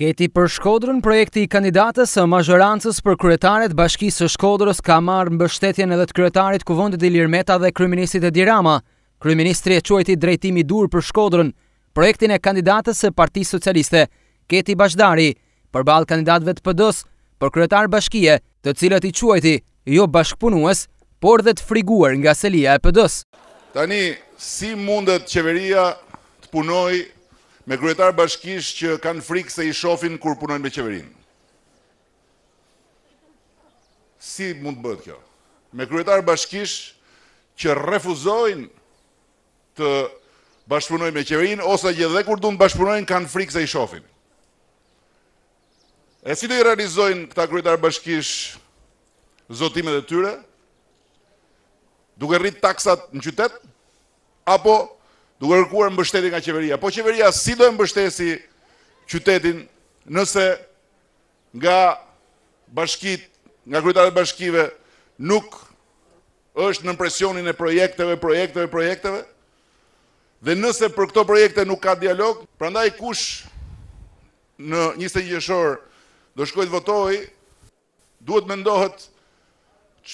Keti për Shkodrën, projekti i kandidates së mazhorancës për kryetare të bashkisë së Shkodrës ka marrë mbështetjen edhe të kryetarit të Kuvendit Ilir Meta dhe kryeministrit Edi Rama. Kryeministri e quajti drejtimi i duhur për Shkodrën, projektin e kandidates së Partisë Socialiste, Keti Bazhdari, përballë kandidatëve të PD-së për kryetar bashkie, të cilët i quajti jo bashkëpunues, por dhe të frikuar nga selia e PD-së. Tani, si mundet qeveria të punojë me kryetarë bashkish që kanë frikë se i shofin kur punojnë me qeverinë? Si mund të bëhet kjo? Me kryetarë bashkish që refuzojnë të bashkëpunojnë me qeverinë ose që dhe kur duan të bashkëpunojnë kanë frikë se i shofin. E si do i realizojnë këta kryetarë bashkish zotimet e tyre? Duke rrit taksat në qytet apo duke kërkuar mbështetje nga qeveria? Po qeveria si do e mbështesi qytetin nëse Nga bashkitë, nga kryetarët e bashkive nuk është nën presionin e projekteve, projekteve, projekteve, dhe nëse për këto projekte nuk ka dialog, prandaj kush në njëzet e një qershor do shkojë të votojë, duhet të mendohet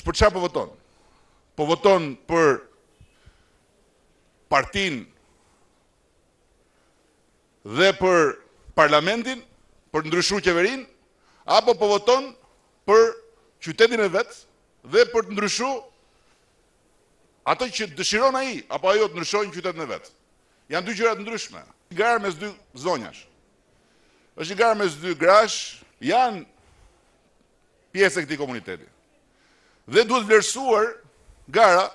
për çfarë po voton. Po voton për partinë dhe për parlamentin për të ndryshuar qeverinë apo po voton për qytetin e vet dhe për të ndryshuar ato që dëshiron ai apo ajo të ndryshojë në qytetin e vet. Janë dy gjëra të ndryshme. Gara mes dy zonjash. Është një gara mes dy grash, janë pjesë e këtij komuniteti. Dhe duhet vlerësuar gara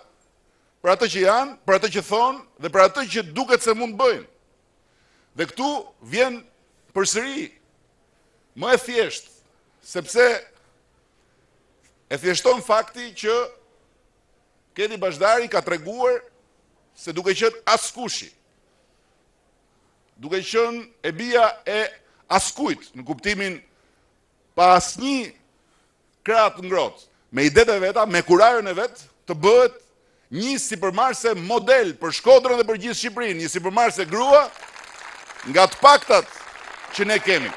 për atë që janë, për atë që thonë dhe për atë që duket se mund të bëjnë. Dhe këtu vjen përsëri më e thjeshtë, sepse e thjeshton fakti që Keti Bazhdari ka treguar se duke qenë askushi, duke qenë e bija e askujt në kuptimin pa asnjë krah të ngrohtë, me idetë e veta, me kurajon e vet, të bëhet një sipërmarrëse model për Shkodrën dhe për gjithë Shqipërinë, një sipërmarrëse grua nga të paktat që ne kemi.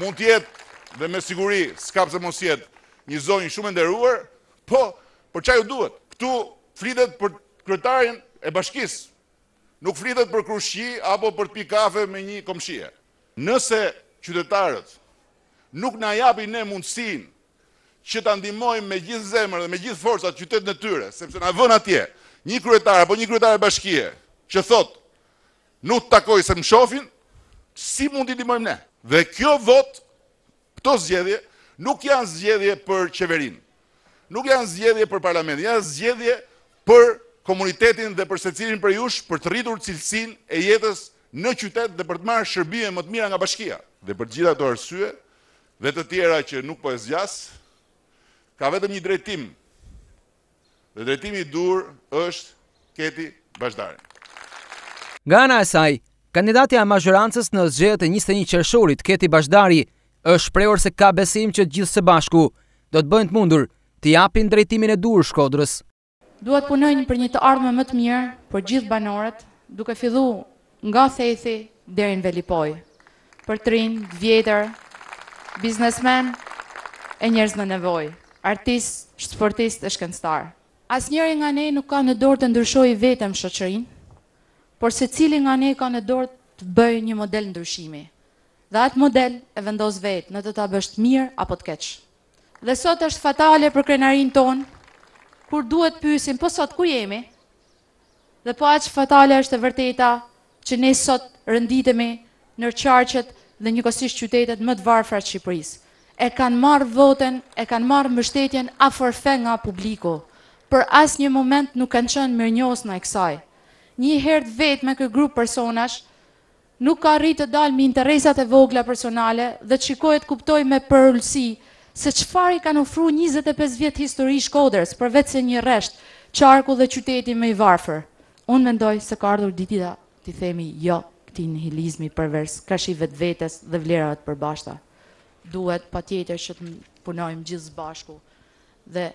Mund të jetë dhe me siguri s'ka pse mos jetë një zonjë shumë e nderuar, po për ça ju duhet. Këtu flitet për kryetarin e bashkisë. Nuk flitet për krushqi apo për të pi kafe me një komshie. Nëse qytetarët nuk na japin ne mundësinë që ta ndihmojmë me gjithë zemër dhe me gjithë forcat qytetin e tyre, sepse na vënë atje një kryetar apo një kryetare bashkie që thotë nuk të takoj se më shofin, si mund t'i ndihmojmë ne? Dhe kjo votë Këto zgjedhje nuk janë zgjedhje për qeverinë. Nuk janë zgjedhje për parlamentin, janë zgjedhje për komunitetin dhe për secilin prej jush për të rritur cilësinë e jetës në qytet dhe për të marrë shërbime më të mira nga bashkia. Dhe për të gjitha këto arsye dhe të tjera që nuk po e zgjas, ka vetëm një drejtim Dhe drejtimi i duhur është Keti Bazhdari. Nga ana e saj, kandidatja e mazhorancës në zgjedhjet e njëzet e një qershorit, Keti Bazhdari, është shprehur se ka besim që të gjithë së bashku do të bëjnë të mundur t'i japin drejtimin e duhur Shkodrës. Duhet të punojnë për një të ardhme më të mirë për gjithë banorët, duke fillu Nga Thethi deri në Velipojë, për të rinj, të vjetër, biznesmenë e njerëz në nevojë, artistë, sportistë e shkencëtarë. Asnjëri nga ne nuk ka në dorë të ndryshojë vetëm shoqërinë, por secili nga ne ka në dorë të bëjë një model ndryshimi. Dhe atë model e vendos vetë në do ta bësh të mirë apo të keq. Dhe sot është fatale për krenarinë tonë, kur duhet të pyesim po sot ku jemi? Dhe po aq fatale është e vërteta që ne sot renditemi nër qarqet dhe njëkohësisht qytetet më të varfra të Shqipërisë. E kanë marrë voten, e kanë marrë mbështetjen a forfait nga publiku, por asnjë moment nuk kanë qenë mirënjohës ndaj kësaj. Njëherë të vetme ke grup personash Nuk ka arri të dalë mi interesat e vogla personale dhe të shikojë e të kuptojë me përulësi se çfarë i kanë ofru njëzet e pesë vjet histori Shkodrës përveçse një rresht qarku dhe qyteti më i varfër. Unë mendoj se ka ardhur dita t'i themi jo këtij nihilizmi pervers karshi vetvetes dhe vlerave të përbashkëta. Duhet patjetër që të punojmë gjithë së bashku dhe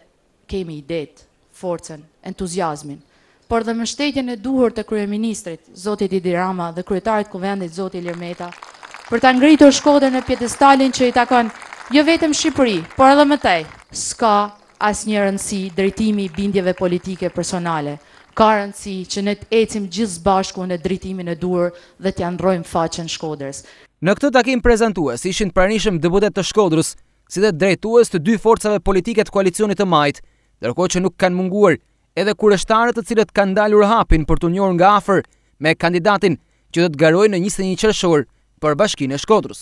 Kemi idetë, forcën, entuziazmin, por dhe mbështetjen e duhur të kryeministrit, zotit Edi Rama dhe kryetarit të Kuvendit, zoti Ilir Meta, për ta ngritur Shkodrën në piedestalin që i takon jo vetëm Shqipëri, por edhe më tej. S'ka asnjë rëndësi drejtimi i bindjeve politike personale, ka rëndësi që ne të ecim gjithë s'bashku në drejtimin e duhur dhe t'ia ndrrojmë faqen Shkodrës. Në këtë takim prezantues ishin të pranishëm deputetë të Shkodrës, si dhe drejtues të dy forcave politike të koalicionit të majtë, ndërkohë që nuk kanë munguar edhe kureshtarët të cilët kanë ndalur hapin për t'u njohur nga afër me kandidatin që do të garojë në njëzet e një qershor për Bashkinë e Shkodrës.